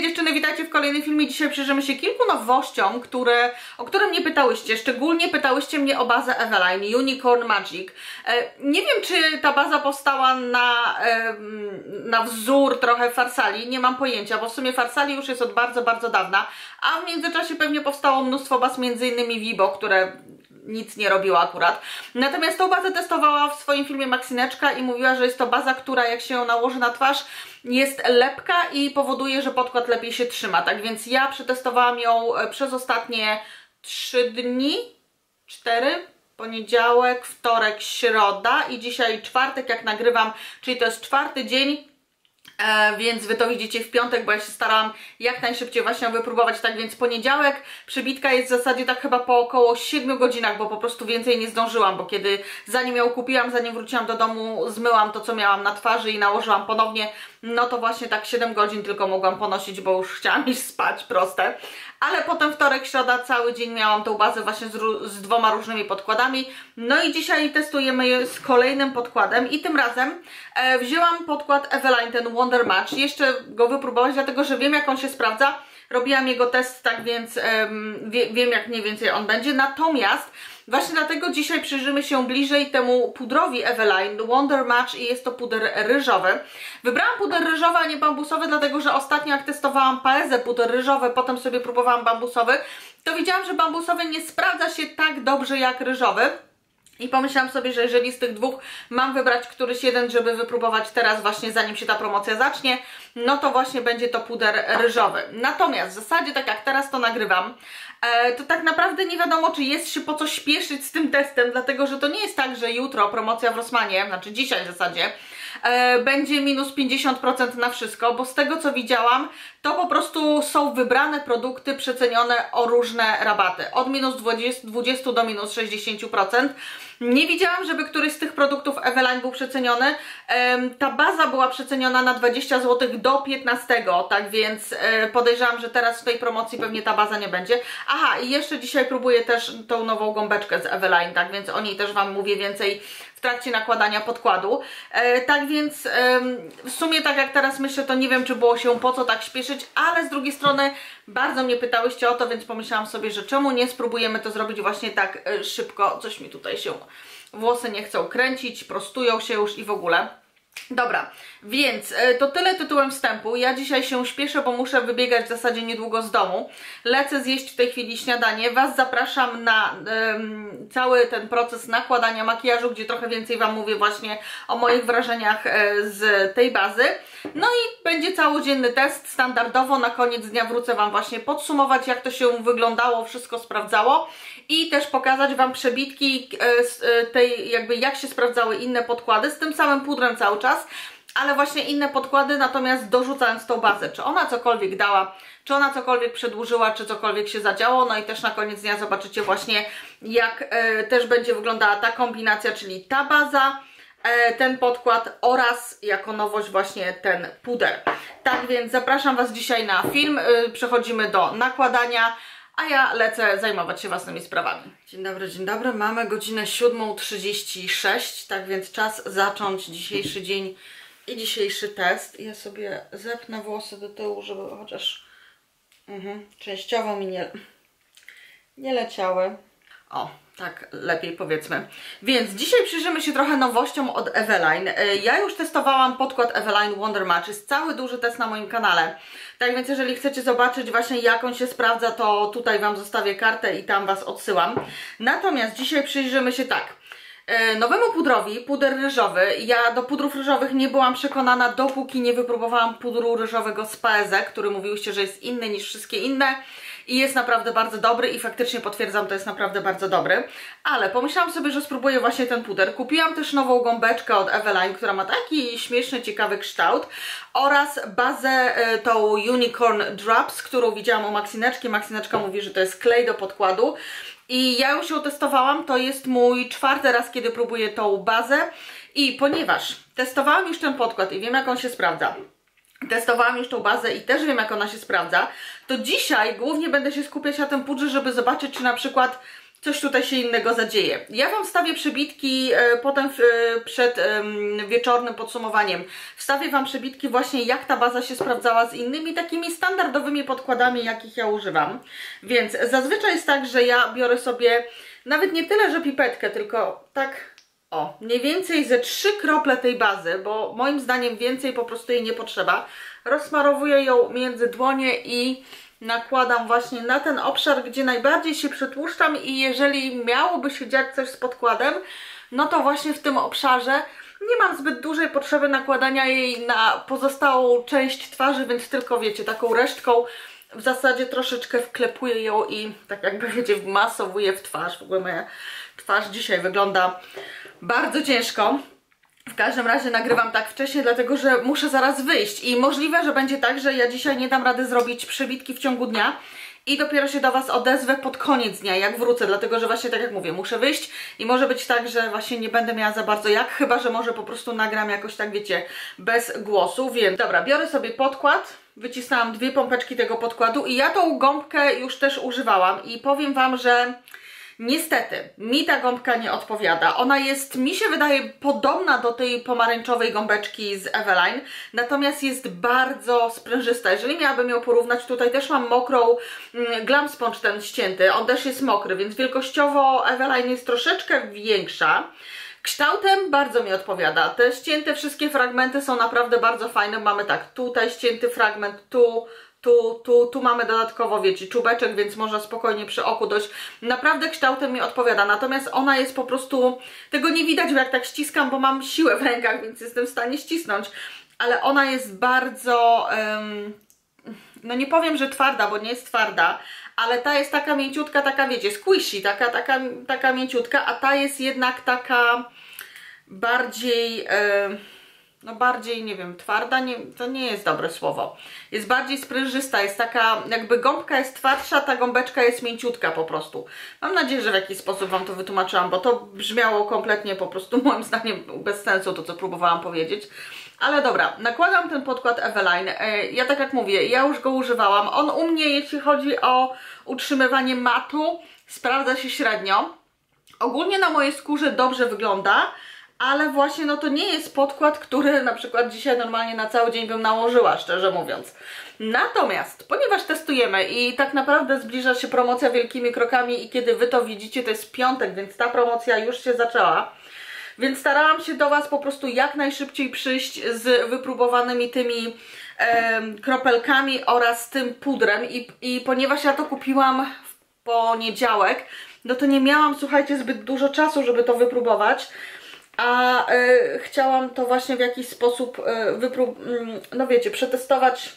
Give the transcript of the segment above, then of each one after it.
hej dziewczyny, witajcie w kolejnym filmie. Dzisiaj przyjrzymy się kilku nowościom, które, o które mnie pytałyście. Szczególnie pytałyście mnie o bazę Eveline, Unicorn Magic. E, nie wiem, czy ta baza powstała na, na wzór trochę Farsali, nie mam pojęcia, bo w sumie Farsali już jest od bardzo, bardzo dawna, a w międzyczasie pewnie powstało mnóstwo baz, między innymi Vibo, które nic nie robiła akurat. Natomiast tą bazę testowała w swoim filmie Maksineczka i mówiła, że jest to baza, która jak się ją nałoży na twarz, jest lepka i powoduje, że podkład lepiej się trzyma. Tak więc ja przetestowałam ją e, przez ostatnie 3 dni, 4, poniedziałek, wtorek, środa i dzisiaj czwartek jak nagrywam, czyli to jest czwarty dzień E, więc Wy to widzicie w piątek, bo ja się starałam jak najszybciej właśnie wypróbować, tak więc poniedziałek przybitka jest w zasadzie tak chyba po około 7 godzinach, bo po prostu więcej nie zdążyłam, bo kiedy zanim ją kupiłam, zanim wróciłam do domu, zmyłam to co miałam na twarzy i nałożyłam ponownie, no to właśnie tak 7 godzin tylko mogłam ponosić, bo już chciałam iść spać, proste. Ale potem wtorek, środa, cały dzień miałam tą bazę właśnie z, z dwoma różnymi podkładami. No i dzisiaj testujemy je z kolejnym podkładem i tym razem e, wzięłam podkład Eveline, ten Wonder Match. Jeszcze go wypróbować, dlatego że wiem jak on się sprawdza. Robiłam jego test, tak więc um, wie, wiem jak mniej więcej on będzie. Natomiast Właśnie dlatego dzisiaj przyjrzymy się bliżej temu pudrowi Eveline Wonder Match i jest to puder ryżowy. Wybrałam puder ryżowy, a nie bambusowy, dlatego że ostatnio jak testowałam paezę puder ryżowy, potem sobie próbowałam bambusowy, to widziałam, że bambusowy nie sprawdza się tak dobrze jak ryżowy. I pomyślałam sobie, że jeżeli z tych dwóch mam wybrać któryś jeden, żeby wypróbować teraz właśnie zanim się ta promocja zacznie, no to właśnie będzie to puder ryżowy. Natomiast w zasadzie tak jak teraz to nagrywam, e, to tak naprawdę nie wiadomo, czy jest się po co śpieszyć z tym testem, dlatego że to nie jest tak, że jutro promocja w Rosmanie, znaczy dzisiaj w zasadzie, e, będzie minus 50% na wszystko, bo z tego co widziałam, to po prostu są wybrane produkty przecenione o różne rabaty, od minus 20, 20 do minus 60%. Nie widziałam, żeby któryś z tych produktów Eveline był przeceniony. Ta baza była przeceniona na 20 zł do 15, tak więc e, podejrzewam, że teraz w tej promocji pewnie ta baza nie będzie. Aha, i jeszcze dzisiaj próbuję też tą nową gąbeczkę z Eveline, tak więc o niej też Wam mówię więcej w trakcie nakładania podkładu. E, tak więc w sumie tak jak teraz myślę, to nie wiem, czy było się po co tak śpieszyć, ale z drugiej strony bardzo mnie pytałyście o to, więc pomyślałam sobie, że czemu nie spróbujemy to zrobić właśnie tak e, szybko. Coś mi tutaj się włosy nie chcą kręcić, prostują się już i w ogóle. Dobra, więc e, to tyle tytułem wstępu. Ja dzisiaj się śpieszę, bo muszę wybiegać w zasadzie niedługo z domu. Lecę zjeść w tej chwili śniadanie. Was zapraszam na um, cały ten proces nakładania makijażu, gdzie trochę więcej Wam mówię właśnie o moich wrażeniach e, z tej bazy. No i będzie całodzienny test standardowo. Na koniec dnia wrócę Wam właśnie podsumować, jak to się wyglądało, wszystko sprawdzało i też pokazać Wam przebitki e, tej, jakby jak się sprawdzały inne podkłady z tym samym pudrem cały czas ale właśnie inne podkłady, natomiast dorzucając tą bazę, czy ona cokolwiek dała, czy ona cokolwiek przedłużyła, czy cokolwiek się zadziało, no i też na koniec dnia zobaczycie właśnie jak e, też będzie wyglądała ta kombinacja, czyli ta baza, e, ten podkład oraz jako nowość właśnie ten puder. Tak więc zapraszam Was dzisiaj na film, e, przechodzimy do nakładania, a ja lecę zajmować się własnymi sprawami. Dzień dobry, dzień dobry. Mamy godzinę 7.36, tak więc czas zacząć dzisiejszy dzień i dzisiejszy test. Ja sobie zepnę włosy do tyłu, żeby chociaż mhm, częściowo mi nie, nie leciały. O, tak lepiej powiedzmy. Więc dzisiaj przyjrzymy się trochę nowościom od Eveline. E, ja już testowałam podkład Eveline Wonder Match. Jest cały duży test na moim kanale. Tak więc jeżeli chcecie zobaczyć właśnie jak on się sprawdza, to tutaj Wam zostawię kartę i tam Was odsyłam. Natomiast dzisiaj przyjrzymy się tak. E, nowemu pudrowi, puder ryżowy. Ja do pudrów ryżowych nie byłam przekonana, dopóki nie wypróbowałam pudru ryżowego z PZ, który mówiłyście, że jest inny niż wszystkie inne i jest naprawdę bardzo dobry i faktycznie potwierdzam, to jest naprawdę bardzo dobry. Ale pomyślałam sobie, że spróbuję właśnie ten puder. Kupiłam też nową gąbeczkę od Eveline, która ma taki śmieszny, ciekawy kształt oraz bazę e, tą Unicorn Drops, którą widziałam u Maksineczki. Maksineczka mówi, że to jest klej do podkładu i ja już ją testowałam, to jest mój czwarty raz, kiedy próbuję tą bazę i ponieważ testowałam już ten podkład i wiem jak on się sprawdza, testowałam już tą bazę i też wiem jak ona się sprawdza, to dzisiaj głównie będę się skupiać na tym pudrze, żeby zobaczyć czy na przykład coś tutaj się innego zadzieje. Ja Wam wstawię przebitki e, potem e, przed e, wieczornym podsumowaniem. Wstawię Wam przebitki właśnie jak ta baza się sprawdzała z innymi takimi standardowymi podkładami, jakich ja używam. Więc zazwyczaj jest tak, że ja biorę sobie nawet nie tyle, że pipetkę, tylko tak o, mniej więcej ze trzy krople tej bazy, bo moim zdaniem więcej po prostu jej nie potrzeba. Rozsmarowuję ją między dłonie i nakładam właśnie na ten obszar, gdzie najbardziej się przetłuszczam i jeżeli miałoby się dziać coś z podkładem, no to właśnie w tym obszarze nie mam zbyt dużej potrzeby nakładania jej na pozostałą część twarzy, więc tylko wiecie, taką resztką w zasadzie troszeczkę wklepuję ją i tak jakby wiecie, wmasowuję w twarz. W ogóle moja twarz dzisiaj wygląda bardzo ciężko. W każdym razie nagrywam tak wcześnie, dlatego że muszę zaraz wyjść. I możliwe, że będzie tak, że ja dzisiaj nie dam rady zrobić przebitki w ciągu dnia i dopiero się do Was odezwę pod koniec dnia, jak wrócę, dlatego że właśnie tak jak mówię, muszę wyjść i może być tak, że właśnie nie będę miała za bardzo jak, chyba, że może po prostu nagram jakoś tak, wiecie, bez głosu, więc dobra, biorę sobie podkład, wycisnęłam dwie pompeczki tego podkładu i ja tą gąbkę już też używałam. I powiem Wam, że Niestety, mi ta gąbka nie odpowiada. Ona jest, mi się wydaje, podobna do tej pomarańczowej gąbeczki z Eveline, natomiast jest bardzo sprężysta. Jeżeli miałabym ją porównać, tutaj też mam mokrą mm, Glam Sponge ten ścięty, on też jest mokry, więc wielkościowo Eveline jest troszeczkę większa. Kształtem bardzo mi odpowiada. Te ścięte wszystkie fragmenty są naprawdę bardzo fajne. Mamy tak, tutaj ścięty fragment, tu, tu, tu, tu mamy dodatkowo, wiecie, czubeczek, więc można spokojnie przy oku dość. Naprawdę kształtem mi odpowiada, natomiast ona jest po prostu, tego nie widać, bo jak tak ściskam, bo mam siłę w rękach, więc jestem w stanie ścisnąć, ale ona jest bardzo, um, no nie powiem, że twarda, bo nie jest twarda, ale ta jest taka mięciutka, taka wiecie, squishy, taka, taka, taka mięciutka, a ta jest jednak taka bardziej... Um, no bardziej, nie wiem, twarda, nie, to nie jest dobre słowo. Jest bardziej sprężysta, jest taka, jakby gąbka jest twardsza, ta gąbeczka jest mięciutka po prostu. Mam nadzieję, że w jakiś sposób Wam to wytłumaczyłam, bo to brzmiało kompletnie po prostu moim zdaniem bez sensu to, co próbowałam powiedzieć. Ale dobra, nakładam ten podkład Eveline. E, ja tak jak mówię, ja już go używałam. On u mnie, jeśli chodzi o utrzymywanie matu, sprawdza się średnio. Ogólnie na mojej skórze dobrze wygląda, ale właśnie no to nie jest podkład, który na przykład dzisiaj normalnie na cały dzień bym nałożyła, szczerze mówiąc. Natomiast, ponieważ testujemy i tak naprawdę zbliża się promocja wielkimi krokami i kiedy Wy to widzicie, to jest piątek, więc ta promocja już się zaczęła. Więc starałam się do Was po prostu jak najszybciej przyjść z wypróbowanymi tymi e, kropelkami oraz tym pudrem I, i ponieważ ja to kupiłam w poniedziałek, no to nie miałam, słuchajcie, zbyt dużo czasu, żeby to wypróbować a y, chciałam to właśnie w jakiś sposób y, wyprób, y, no wiecie, przetestować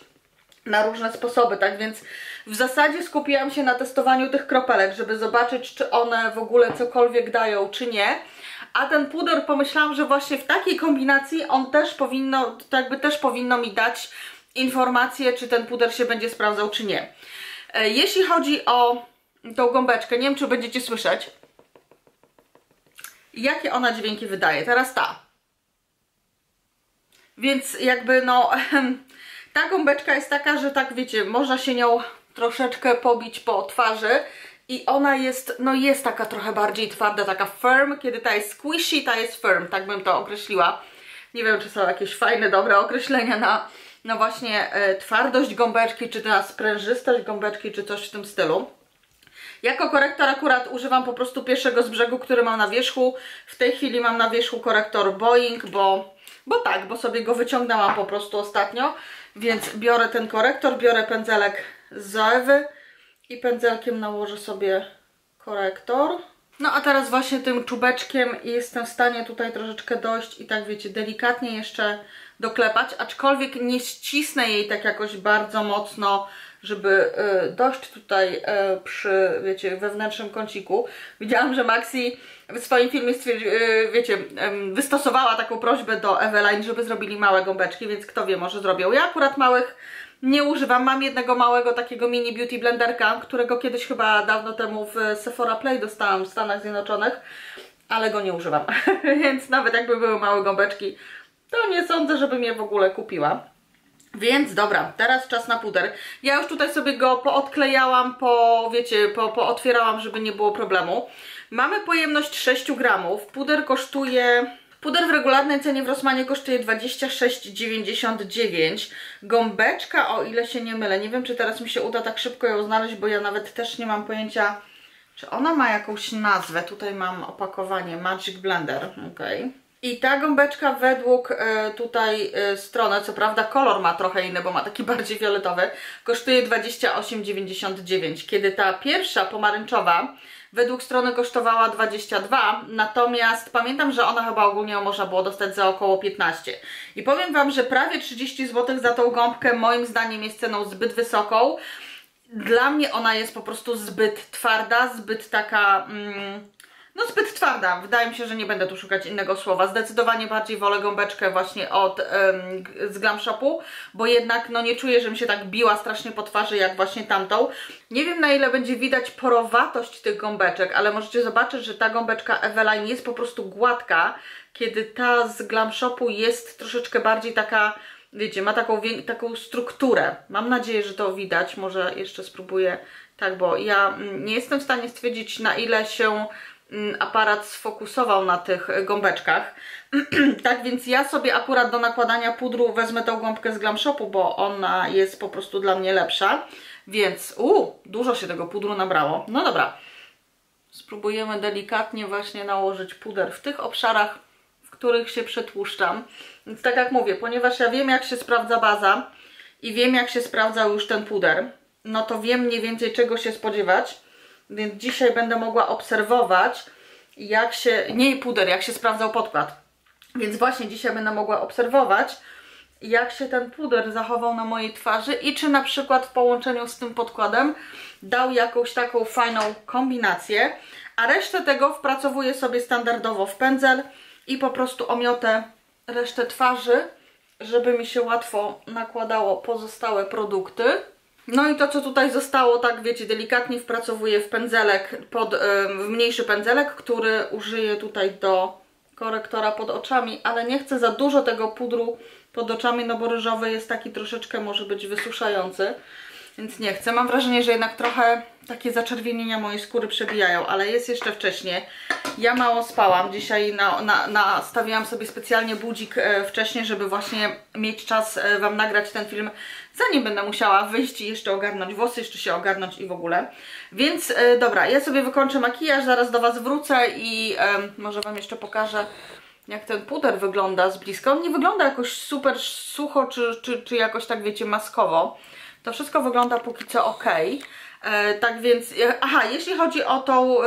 na różne sposoby, tak więc w zasadzie skupiłam się na testowaniu tych kropelek, żeby zobaczyć, czy one w ogóle cokolwiek dają, czy nie. A ten puder pomyślałam, że właśnie w takiej kombinacji on też powinno, to jakby też powinno mi dać informację, czy ten puder się będzie sprawdzał, czy nie. E, jeśli chodzi o tą gąbeczkę, nie wiem, czy będziecie słyszeć, jakie ona dźwięki wydaje. Teraz ta. Więc jakby no, ta gąbeczka jest taka, że tak wiecie, można się nią troszeczkę pobić po twarzy i ona jest, no jest taka trochę bardziej twarda, taka firm, kiedy ta jest squishy, ta jest firm, tak bym to określiła. Nie wiem, czy są jakieś fajne, dobre określenia na, na właśnie e, twardość gąbeczki, czy na sprężystość gąbeczki, czy coś w tym stylu. Jako korektor akurat używam po prostu pierwszego z brzegu, który mam na wierzchu. W tej chwili mam na wierzchu korektor Boeing, bo, bo tak, bo sobie go wyciągnęłam po prostu ostatnio. Więc biorę ten korektor, biorę pędzelek z Zoewy i pędzelkiem nałożę sobie korektor. No a teraz właśnie tym czubeczkiem jestem w stanie tutaj troszeczkę dojść i tak wiecie, delikatnie jeszcze doklepać, aczkolwiek nie ścisnę jej tak jakoś bardzo mocno żeby e, dojść tutaj e, przy, wiecie, wewnętrznym kąciku. Widziałam, że Maxi w swoim filmie e, wiecie, wystosowała taką prośbę do Eveline, żeby zrobili małe gąbeczki, więc kto wie, może zrobią. Ja akurat małych nie używam. Mam jednego małego takiego mini beauty blenderka, którego kiedyś chyba dawno temu w Sephora Play dostałam w Stanach Zjednoczonych, ale go nie używam. Więc nawet jakby były małe gąbeczki, to nie sądzę, żebym je w ogóle kupiła. Więc dobra, teraz czas na puder. Ja już tutaj sobie go poodklejałam, po, wiecie, po, pootwierałam, żeby nie było problemu. Mamy pojemność 6 gramów. Puder kosztuje... Puder w regularnej cenie w Rosmanie kosztuje 26,99. Gąbeczka, o ile się nie mylę. Nie wiem, czy teraz mi się uda tak szybko ją znaleźć, bo ja nawet też nie mam pojęcia, czy ona ma jakąś nazwę. Tutaj mam opakowanie Magic Blender, ok. I ta gąbeczka według e, tutaj e, strony, co prawda kolor ma trochę inny, bo ma taki bardziej fioletowy, kosztuje 28,99, kiedy ta pierwsza pomarańczowa według strony kosztowała 22, natomiast pamiętam, że ona chyba ogólnie można było dostać za około 15. I powiem Wam, że prawie 30 zł za tą gąbkę moim zdaniem jest ceną zbyt wysoką. Dla mnie ona jest po prostu zbyt twarda, zbyt taka... Mm, no zbyt twarda. Wydaje mi się, że nie będę tu szukać innego słowa. Zdecydowanie bardziej wolę gąbeczkę właśnie od ym, z Glam Shopu, bo jednak no nie czuję, że mi się tak biła strasznie po twarzy jak właśnie tamtą. Nie wiem na ile będzie widać porowatość tych gąbeczek, ale możecie zobaczyć, że ta gąbeczka Eveline jest po prostu gładka, kiedy ta z Glam Shopu jest troszeczkę bardziej taka wiecie, ma taką, taką strukturę. Mam nadzieję, że to widać. Może jeszcze spróbuję tak, bo ja mm, nie jestem w stanie stwierdzić na ile się aparat sfokusował na tych gąbeczkach. tak więc ja sobie akurat do nakładania pudru wezmę tą gąbkę z Glam Shopu, bo ona jest po prostu dla mnie lepsza. Więc, uuu, dużo się tego pudru nabrało. No dobra, spróbujemy delikatnie właśnie nałożyć puder w tych obszarach, w których się przetłuszczam. Więc tak jak mówię, ponieważ ja wiem jak się sprawdza baza i wiem jak się sprawdzał już ten puder, no to wiem mniej więcej czego się spodziewać więc dzisiaj będę mogła obserwować, jak się, nie puder, jak się sprawdzał podkład. Więc właśnie dzisiaj będę mogła obserwować, jak się ten puder zachował na mojej twarzy i czy na przykład w połączeniu z tym podkładem dał jakąś taką fajną kombinację, a resztę tego wpracowuję sobie standardowo w pędzel i po prostu omiotę resztę twarzy, żeby mi się łatwo nakładało pozostałe produkty. No i to, co tutaj zostało, tak wiecie, delikatnie wpracowuję w pędzelek, pod, w mniejszy pędzelek, który użyję tutaj do korektora pod oczami, ale nie chcę za dużo tego pudru pod oczami, no bo ryżowy jest taki troszeczkę, może być wysuszający więc nie chcę. Mam wrażenie, że jednak trochę takie zaczerwienienia mojej skóry przebijają, ale jest jeszcze wcześnie. Ja mało spałam. Dzisiaj na, na, nastawiłam sobie specjalnie budzik e, wcześniej, żeby właśnie mieć czas e, Wam nagrać ten film, zanim będę musiała wyjść i jeszcze ogarnąć włosy, jeszcze się ogarnąć i w ogóle. Więc e, dobra, ja sobie wykończę makijaż, zaraz do Was wrócę i może Wam jeszcze pokażę jak ten puder wygląda z bliska. On nie wygląda jakoś super sucho, czy, czy, czy jakoś tak wiecie maskowo. To wszystko wygląda póki co ok. E, tak więc, e, aha, jeśli chodzi o, tą,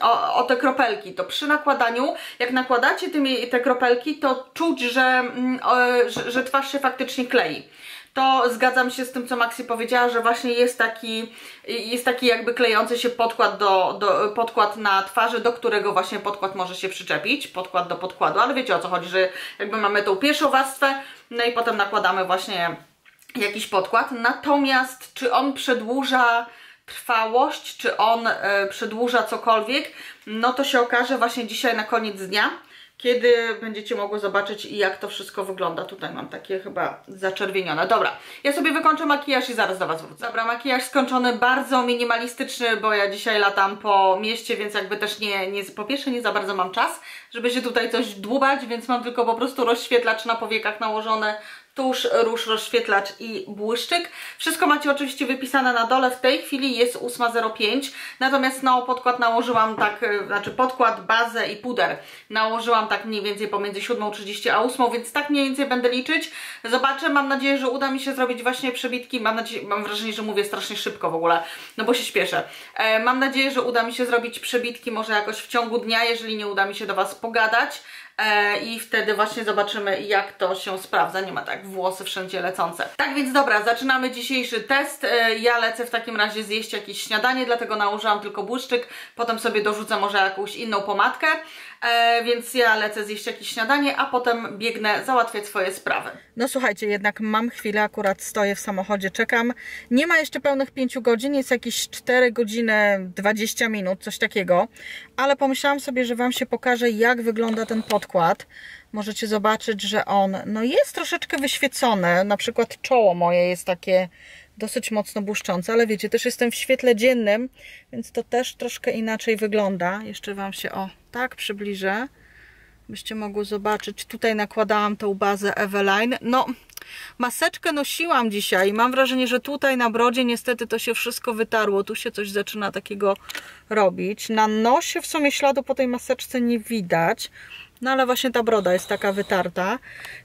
o, o, te kropelki, to przy nakładaniu, jak nakładacie tymi, te kropelki, to czuć, że, mm, że, że twarz się faktycznie klei to zgadzam się z tym, co Maxi powiedziała, że właśnie jest taki, jest taki jakby klejący się podkład, do, do, podkład na twarzy, do którego właśnie podkład może się przyczepić, podkład do podkładu, ale wiecie o co chodzi, że jakby mamy tą pierwszą warstwę, no i potem nakładamy właśnie jakiś podkład, natomiast czy on przedłuża trwałość, czy on y, przedłuża cokolwiek, no to się okaże właśnie dzisiaj na koniec dnia, kiedy będziecie mogły zobaczyć jak to wszystko wygląda. Tutaj mam takie chyba zaczerwienione. Dobra, ja sobie wykończę makijaż i zaraz do Was wrócę. Dobra, makijaż skończony, bardzo minimalistyczny, bo ja dzisiaj latam po mieście, więc jakby też nie, nie po pierwsze nie za bardzo mam czas, żeby się tutaj coś dłubać, więc mam tylko po prostu rozświetlacz na powiekach nałożony, tusz, róż, rozświetlacz i błyszczyk. Wszystko macie oczywiście wypisane na dole. W tej chwili jest 8.05, natomiast na podkład nałożyłam tak, e, znaczy podkład, bazę i puder nałożyłam tak mniej więcej pomiędzy 7.30 a 8, więc tak mniej więcej będę liczyć. Zobaczę, mam nadzieję, że uda mi się zrobić właśnie przebitki. Mam, nadzieję, mam wrażenie, że mówię strasznie szybko w ogóle, no bo się śpieszę. E, mam nadzieję, że uda mi się zrobić przebitki może jakoś w ciągu dnia, jeżeli nie uda mi się do Was pogadać. E, i wtedy właśnie zobaczymy jak to się sprawdza, nie ma tak włosy wszędzie lecące. Tak więc dobra, zaczynamy dzisiejszy test, e, ja lecę w takim razie zjeść jakieś śniadanie, dlatego nałożyłam tylko błyszczyk, potem sobie dorzucę może jakąś inną pomadkę, e, więc ja lecę zjeść jakieś śniadanie, a potem biegnę załatwiać swoje sprawy. No słuchajcie, jednak mam chwilę, akurat stoję w samochodzie, czekam. Nie ma jeszcze pełnych 5 godzin, jest jakieś 4 godziny 20 minut, coś takiego, ale pomyślałam sobie, że Wam się pokaże, jak wygląda ten podkład. możecie zobaczyć, że on no jest troszeczkę wyświecony. Na przykład czoło moje jest takie dosyć mocno błyszczące, ale wiecie, też jestem w świetle dziennym, więc to też troszkę inaczej wygląda. Jeszcze Wam się o tak przybliżę, byście mogły zobaczyć. Tutaj nakładałam tą bazę Eveline. No, maseczkę nosiłam dzisiaj. Mam wrażenie, że tutaj na brodzie niestety to się wszystko wytarło. Tu się coś zaczyna takiego robić. Na nosie w sumie śladu po tej maseczce nie widać. No ale właśnie ta broda jest taka wytarta.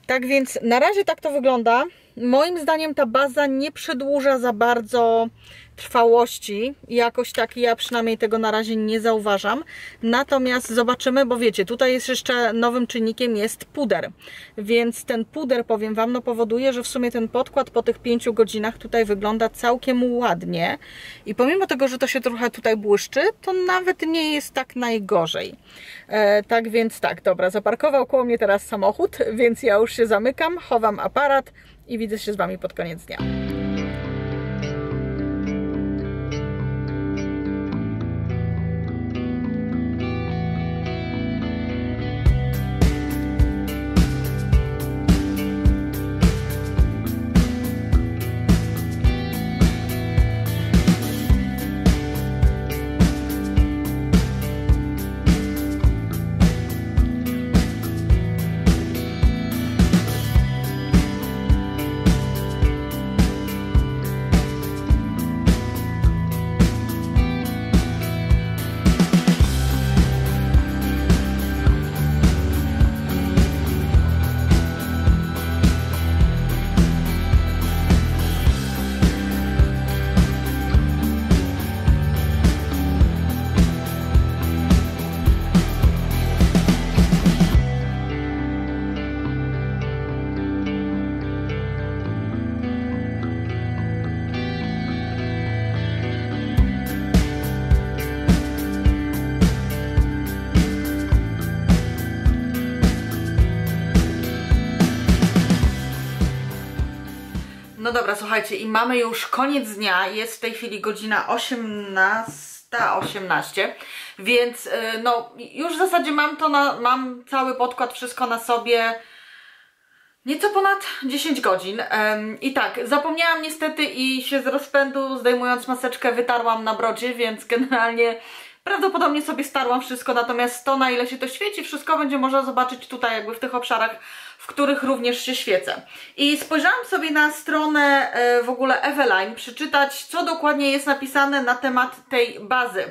Tak więc na razie tak to wygląda. Moim zdaniem ta baza nie przedłuża za bardzo trwałości. Jakoś tak ja przynajmniej tego na razie nie zauważam. Natomiast zobaczymy, bo wiecie, tutaj jest jeszcze nowym czynnikiem jest puder. Więc ten puder, powiem Wam, no powoduje, że w sumie ten podkład po tych 5 godzinach tutaj wygląda całkiem ładnie. I pomimo tego, że to się trochę tutaj błyszczy, to nawet nie jest tak najgorzej. E, tak więc tak, dobra, zaparkował koło mnie teraz samochód, więc ja już się zamykam, chowam aparat i widzę się z Wami pod koniec dnia. Dobra, słuchajcie, i mamy już koniec dnia. Jest w tej chwili godzina 18.18, więc y, no już w zasadzie mam to na, mam cały podkład, wszystko na sobie nieco ponad 10 godzin. I tak, zapomniałam niestety i się z rozpędu zdejmując maseczkę wytarłam na brodzie, więc generalnie prawdopodobnie sobie starłam wszystko, natomiast to na ile się to świeci, wszystko będzie można zobaczyć tutaj jakby w tych obszarach w których również się świecę. I spojrzałam sobie na stronę e, w ogóle Eveline, przeczytać co dokładnie jest napisane na temat tej bazy,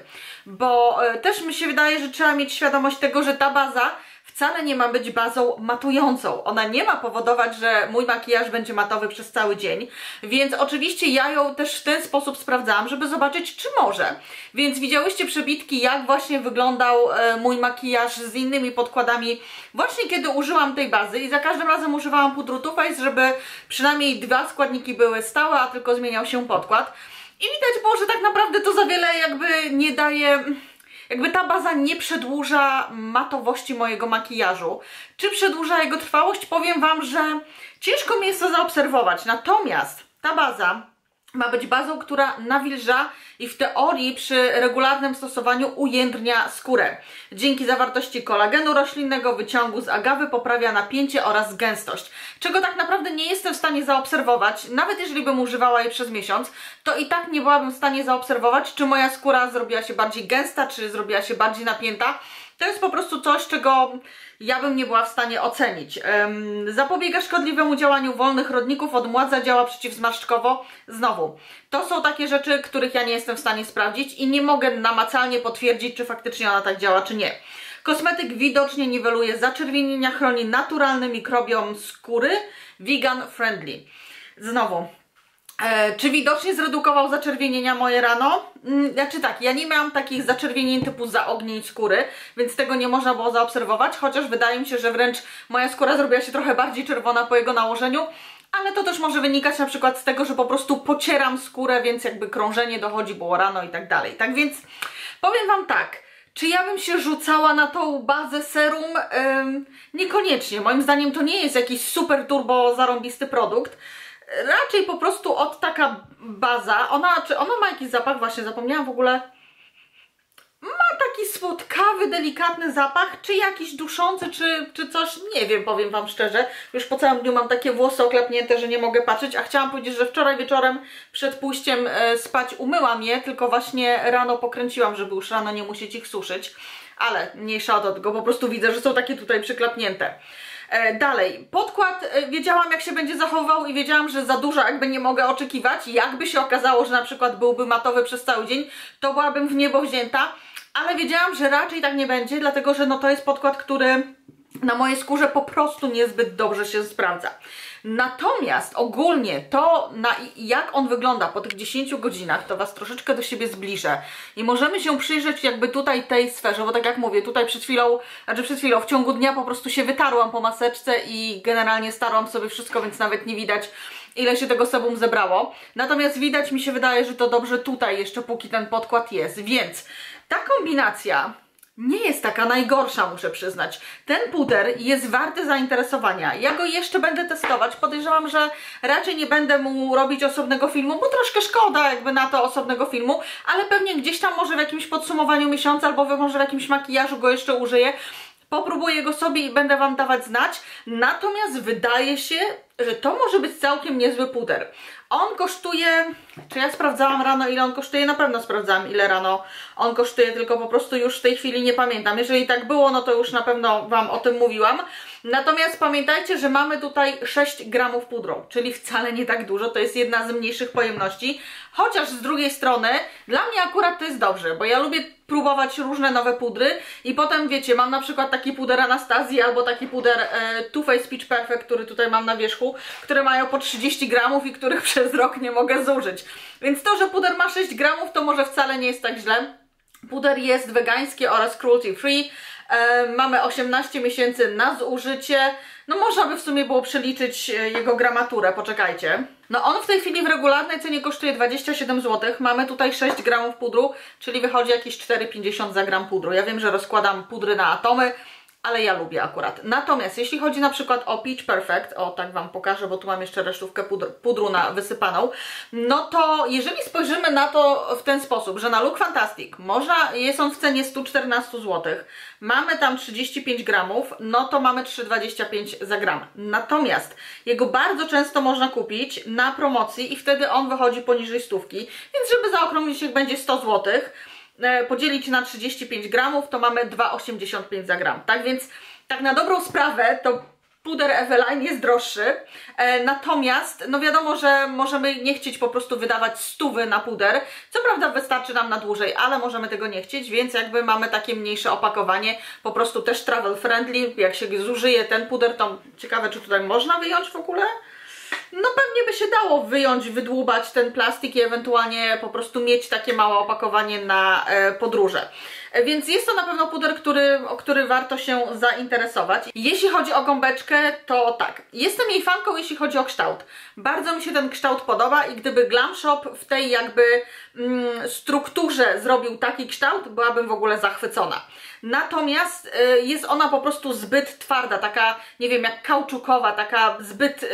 bo e, też mi się wydaje, że trzeba mieć świadomość tego, że ta baza wcale nie ma być bazą matującą. Ona nie ma powodować, że mój makijaż będzie matowy przez cały dzień, więc oczywiście ja ją też w ten sposób sprawdzałam, żeby zobaczyć, czy może. Więc widziałyście przebitki, jak właśnie wyglądał e, mój makijaż z innymi podkładami, właśnie kiedy użyłam tej bazy i za każdym razem używałam pudru Too Faced, żeby przynajmniej dwa składniki były stałe, a tylko zmieniał się podkład. I widać było, że tak naprawdę to za wiele jakby nie daje jakby ta baza nie przedłuża matowości mojego makijażu. Czy przedłuża jego trwałość? Powiem Wam, że ciężko mi jest to zaobserwować. Natomiast ta baza ma być bazą, która nawilża i w teorii przy regularnym stosowaniu ujędrnia skórę. Dzięki zawartości kolagenu roślinnego, wyciągu z agawy poprawia napięcie oraz gęstość, czego tak naprawdę nie jestem w stanie zaobserwować, nawet jeżeli bym używała jej przez miesiąc, to i tak nie byłabym w stanie zaobserwować, czy moja skóra zrobiła się bardziej gęsta, czy zrobiła się bardziej napięta. To jest po prostu coś, czego ja bym nie była w stanie ocenić. Um, zapobiega szkodliwemu działaniu wolnych rodników, odmładza, działa przeciwzmarszczkowo. Znowu, to są takie rzeczy, których ja nie jestem w stanie sprawdzić i nie mogę namacalnie potwierdzić, czy faktycznie ona tak działa, czy nie. Kosmetyk widocznie niweluje zaczerwienienia, chroni naturalny mikrobiom skóry, vegan friendly. Znowu, E, czy widocznie zredukował zaczerwienienia moje rano? Mm, znaczy tak, ja nie miałam takich zaczerwienień typu zaognień skóry, więc tego nie można było zaobserwować, chociaż wydaje mi się, że wręcz moja skóra zrobiła się trochę bardziej czerwona po jego nałożeniu, ale to też może wynikać na przykład z tego, że po prostu pocieram skórę, więc jakby krążenie dochodzi było rano i tak dalej. Tak więc powiem Wam tak, czy ja bym się rzucała na tą bazę serum? Niekoniecznie. Moim zdaniem to nie jest jakiś super turbo zarąbisty produkt raczej po prostu od taka baza, ona, czy ona ma jakiś zapach, właśnie zapomniałam w ogóle, ma taki słodkawy, delikatny zapach, czy jakiś duszący, czy, czy coś, nie wiem, powiem Wam szczerze. Już po całym dniu mam takie włosy oklepnięte, że nie mogę patrzeć, a chciałam powiedzieć, że wczoraj wieczorem przed pójściem e, spać umyłam je, tylko właśnie rano pokręciłam, żeby już rano nie musieć ich suszyć. Ale mniejsza o to, tylko po prostu widzę, że są takie tutaj przyklapnięte. E, dalej, podkład e, wiedziałam jak się będzie zachowywał i wiedziałam, że za dużo jakby nie mogę oczekiwać. Jakby się okazało, że na przykład byłby matowy przez cały dzień, to byłabym w niebo wzięta, ale wiedziałam, że raczej tak nie będzie, dlatego że no to jest podkład, który na mojej skórze po prostu niezbyt dobrze się sprawdza. Natomiast ogólnie to, na jak on wygląda po tych 10 godzinach, to Was troszeczkę do siebie zbliżę i możemy się przyjrzeć jakby tutaj tej sferze, bo tak jak mówię, tutaj przed chwilą, znaczy przed chwilą, w ciągu dnia po prostu się wytarłam po maseczce i generalnie starłam sobie wszystko, więc nawet nie widać ile się tego sebum zebrało. Natomiast widać mi się wydaje, że to dobrze tutaj jeszcze póki ten podkład jest, więc ta kombinacja nie jest taka najgorsza, muszę przyznać. Ten puder jest warty zainteresowania. Ja go jeszcze będę testować. Podejrzewam, że raczej nie będę mu robić osobnego filmu, bo troszkę szkoda jakby na to osobnego filmu, ale pewnie gdzieś tam może w jakimś podsumowaniu miesiąca albo może w jakimś makijażu go jeszcze użyję. Popróbuję go sobie i będę Wam dawać znać. Natomiast wydaje się, że to może być całkiem niezły puder. On kosztuje, czy ja sprawdzałam rano ile on kosztuje? Na pewno sprawdzałam ile rano on kosztuje, tylko po prostu już w tej chwili nie pamiętam. Jeżeli tak było, no to już na pewno Wam o tym mówiłam. Natomiast pamiętajcie, że mamy tutaj 6 gramów pudru, czyli wcale nie tak dużo, to jest jedna z mniejszych pojemności. Chociaż z drugiej strony, dla mnie akurat to jest dobrze, bo ja lubię próbować różne nowe pudry i potem wiecie, mam na przykład taki puder Anastazji albo taki puder e, Too Faced Peach Perfect, który tutaj mam na wierzchu, które mają po 30 gramów i których przez rok nie mogę zużyć. Więc to, że puder ma 6 gramów, to może wcale nie jest tak źle. Puder jest wegański oraz cruelty free. E, mamy 18 miesięcy na zużycie. No można by w sumie było przeliczyć e, jego gramaturę, poczekajcie. No on w tej chwili w regularnej cenie kosztuje 27 zł. Mamy tutaj 6 gramów pudru, czyli wychodzi jakieś 4,50 za gram pudru. Ja wiem, że rozkładam pudry na atomy, ale ja lubię akurat. Natomiast jeśli chodzi na przykład o Peach Perfect, o tak Wam pokażę, bo tu mam jeszcze resztówkę pudru, pudru na wysypaną, no to jeżeli spojrzymy na to w ten sposób, że na Look Fantastic można, jest on w cenie 114 zł, mamy tam 35 gramów, no to mamy 3,25 za gram. Natomiast jego bardzo często można kupić na promocji i wtedy on wychodzi poniżej stówki, więc żeby zaokrąglić, jak będzie 100 złotych, podzielić na 35 gramów, to mamy 2,85 za gram. Tak więc, tak na dobrą sprawę, to puder Eveline jest droższy, e, natomiast no wiadomo, że możemy nie chcieć po prostu wydawać stówy na puder, co prawda wystarczy nam na dłużej, ale możemy tego nie chcieć, więc jakby mamy takie mniejsze opakowanie, po prostu też travel friendly, jak się zużyje ten puder, to ciekawe czy tutaj można wyjąć w ogóle? No pewnie by się dało wyjąć, wydłubać ten plastik i ewentualnie po prostu mieć takie małe opakowanie na e, podróże. E, więc jest to na pewno puder, który, o który warto się zainteresować. Jeśli chodzi o gąbeczkę, to tak. Jestem jej fanką, jeśli chodzi o kształt. Bardzo mi się ten kształt podoba i gdyby Glam Shop w tej jakby mm, strukturze zrobił taki kształt, byłabym w ogóle zachwycona. Natomiast y, jest ona po prostu zbyt twarda, taka, nie wiem, jak kauczukowa, taka zbyt...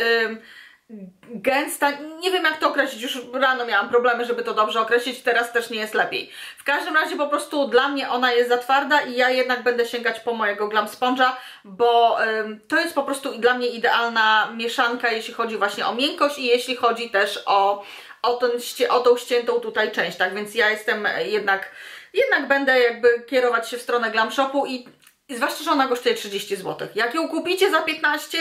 gęsta, nie wiem jak to określić, już rano miałam problemy, żeby to dobrze określić, teraz też nie jest lepiej. W każdym razie po prostu dla mnie ona jest za twarda i ja jednak będę sięgać po mojego Glam Sponge'a, bo ym, to jest po prostu dla mnie idealna mieszanka, jeśli chodzi właśnie o miękkość i jeśli chodzi też o, o, ten, o tą ściętą tutaj część, tak więc ja jestem jednak jednak będę jakby kierować się w stronę Glam Shopu i zwłaszcza, że ona kosztuje 30 zł. Jak ją kupicie za 15,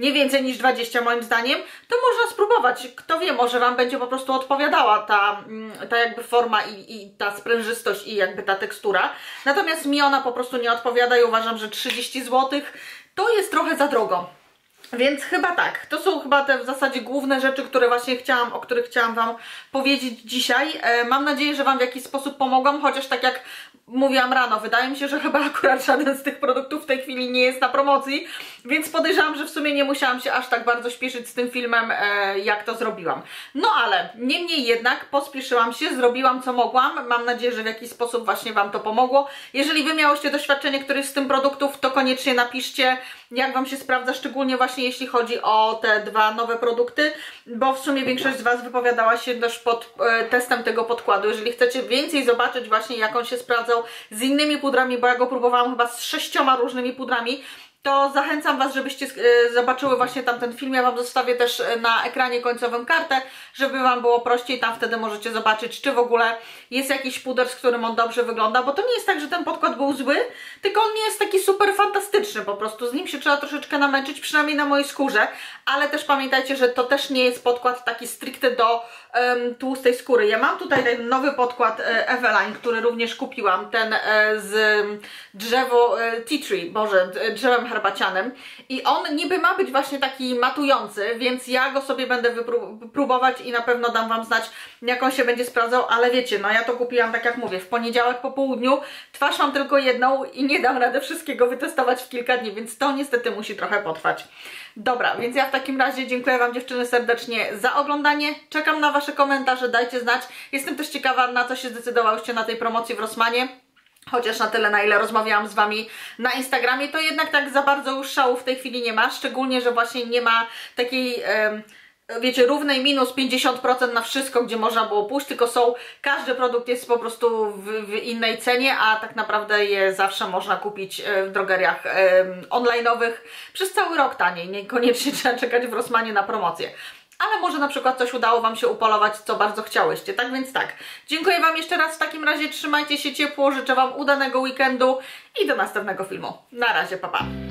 nie więcej niż 20 moim zdaniem, to można spróbować. Kto wie, może Wam będzie po prostu odpowiadała ta, mm, ta jakby forma i, i ta sprężystość i jakby ta tekstura. Natomiast mi ona po prostu nie odpowiada i uważam, że 30 zł to jest trochę za drogo. Więc chyba tak, to są chyba te w zasadzie główne rzeczy, które właśnie chciałam, o których chciałam Wam powiedzieć dzisiaj. E, mam nadzieję, że Wam w jakiś sposób pomogłam, chociaż tak jak mówiłam rano, wydaje mi się, że chyba akurat żaden z tych produktów w tej chwili nie jest na promocji, więc podejrzewam, że w sumie nie musiałam się aż tak bardzo śpieszyć z tym filmem, e, jak to zrobiłam. No ale niemniej jednak pospieszyłam się, zrobiłam co mogłam, mam nadzieję, że w jakiś sposób właśnie Wam to pomogło. Jeżeli Wy miałyście doświadczenie któryś z tym produktów, to koniecznie napiszcie, jak Wam się sprawdza, szczególnie właśnie jeśli chodzi o te dwa nowe produkty, bo w sumie większość z Was wypowiadała się też pod e, testem tego podkładu. Jeżeli chcecie więcej zobaczyć właśnie jak on się sprawdzał z innymi pudrami, bo ja go próbowałam chyba z sześcioma różnymi pudrami, to zachęcam Was, żebyście e, zobaczyły właśnie tamten film. Ja Wam zostawię też e, na ekranie końcowym kartę, żeby Wam było prościej. Tam wtedy możecie zobaczyć, czy w ogóle jest jakiś puder, z którym on dobrze wygląda, bo to nie jest tak, że ten podkład był zły, tylko on nie jest taki super fantastyczny po prostu. Z nim się trzeba troszeczkę namęczyć, przynajmniej na mojej skórze, ale też pamiętajcie, że to też nie jest podkład taki stricte do um, tłustej skóry. Ja mam tutaj ten nowy podkład e, Eveline, który również kupiłam, ten z drzewo tea tree, boże, drzewem herbacianym i on niby ma być właśnie taki matujący, więc ja go sobie będę wypróbować i na pewno dam Wam znać, jak on się będzie sprawdzał, ale wiecie, no ja to kupiłam, tak jak mówię, w poniedziałek po południu, twarz mam tylko jedną i nie dam rady wszystkiego wytestować w kilka dni, więc to niestety musi trochę potrwać. Dobra, więc ja w takim razie dziękuję Wam dziewczyny serdecznie za oglądanie, czekam na Wasze komentarze, dajcie znać, jestem też ciekawa na co się zdecydowałyście na tej promocji w Rosmanie, chociaż na tyle, na ile rozmawiałam z Wami na Instagramie, to jednak tak za bardzo już szału w tej chwili nie ma, szczególnie, że właśnie nie ma takiej... wiecie, równej minus 50% na wszystko, gdzie można było pójść, tylko są, każdy produkt jest po prostu w, w, innej cenie, a tak naprawdę je zawsze można kupić e, w drogeriach online'owych przez cały rok taniej, niekoniecznie trzeba czekać w Rosmanie na promocję ale może na przykład coś udało Wam się upolować, co bardzo chciałyście. Tak więc tak, dziękuję Wam jeszcze raz w takim razie, trzymajcie się ciepło, życzę Wam udanego weekendu i do następnego filmu. Na razie, papa. Pa.